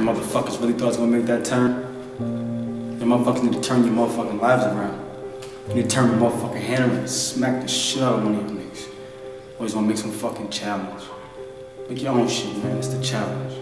motherfuckers really thought I was gonna make that turn. You motherfuckers need to turn your motherfucking lives around. You need to turn your motherfucking hand around and smack the shit out of one of you niggas. Or Always gonna make some fucking challenge. Make your own shit, man. It's the challenge.